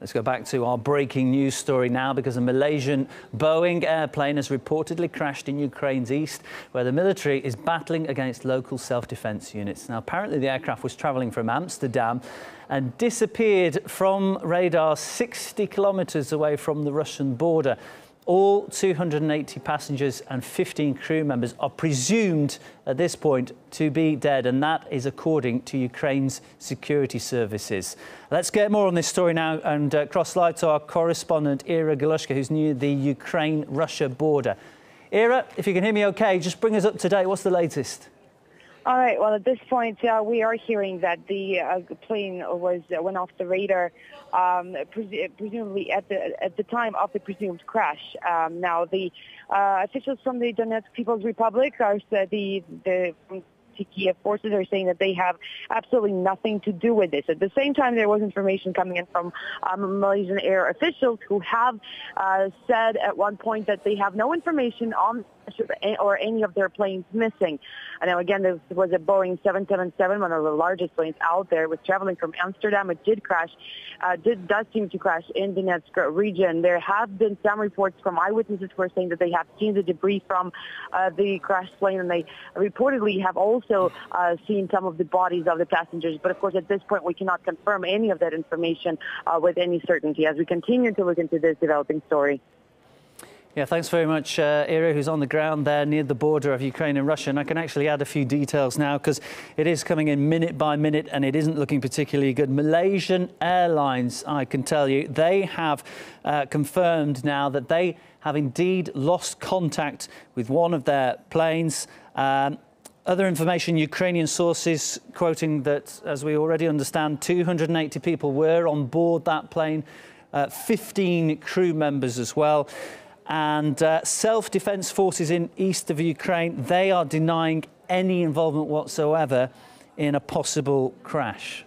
Let's go back to our breaking news story now because a Malaysian Boeing airplane has reportedly crashed in Ukraine's east, where the military is battling against local self defense units. Now, apparently, the aircraft was traveling from Amsterdam and disappeared from radar 60 kilometers away from the Russian border. All 280 passengers and 15 crew members are presumed at this point to be dead, and that is according to Ukraine's security services. Let's get more on this story now and uh, cross light to our correspondent, Ira Galushka, who's near the Ukraine Russia border. Ira, if you can hear me okay, just bring us up to date. What's the latest? All right. Well, at this point, uh, we are hearing that the uh, plane was uh, went off the radar, um, pres- presumably at the at the time of the presumed crash. Um, now, the uh, officials from the Donetsk People's Republic are the the Kiev forces are saying that they have absolutely nothing to do with this. At the same time, there was information coming in from um, Malaysian air officials who have uh, said at one point that they have no information on or any of their planes missing. And now again, this was a Boeing 777, one of the largest planes out there. It was traveling from Amsterdam. It did crash, uh, did does seem to crash in the Donetsk region. There have been some reports from eyewitnesses who are saying that they have seen the debris from uh, the crashed plane, and they reportedly have also uh, seen some of the bodies of the passengers. But of course, at this point, we cannot confirm any of that information uh, with any certainty as we continue to look into this developing story. Yeah, thanks very much, uh, Ira, who's on the ground there near the border of Ukraine and Russia. And I can actually add a few details now because it is coming in minute by minute and it isn't looking particularly good. Malaysian Airlines, I can tell you, they have uh, confirmed now that they have indeed lost contact with one of their planes. Um, other information, Ukrainian sources quoting that, as we already understand, 280 people were on board that plane, uh, 15 crew members as well. And uh, self-defense forces in east of Ukraine, they are denying any involvement whatsoever in a possible crash.